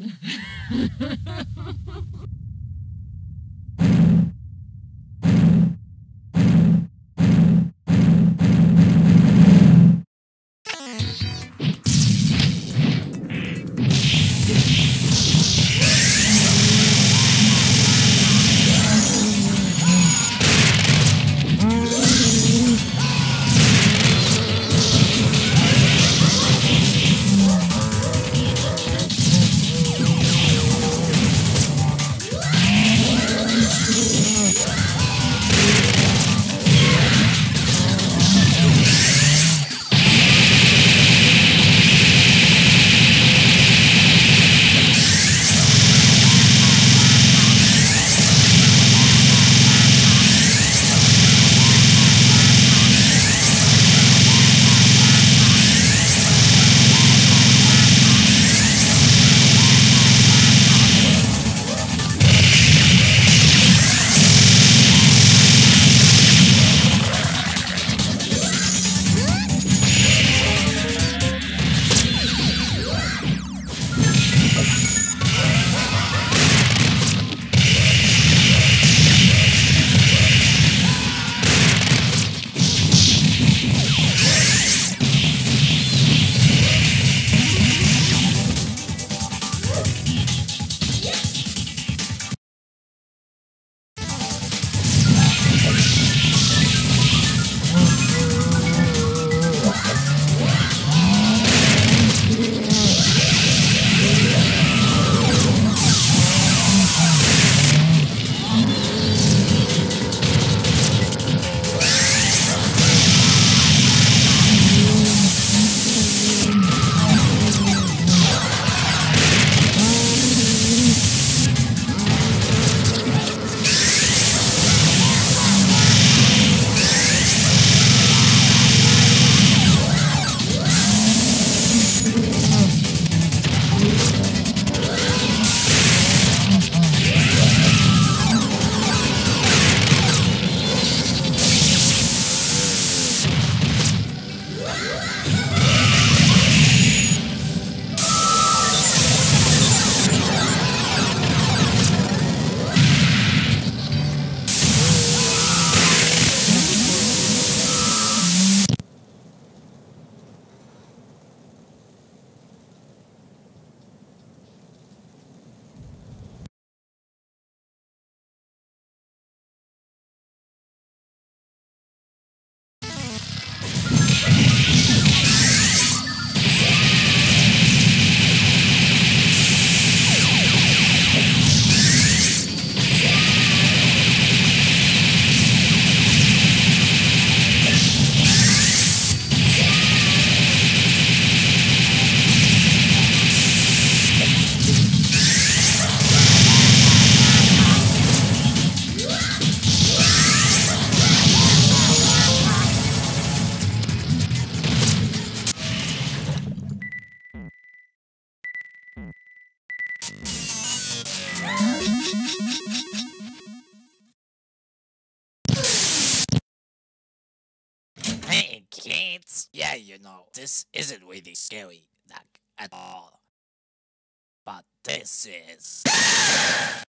Hey kids! Yeah, you know, this isn't really scary, like, at all. But this is...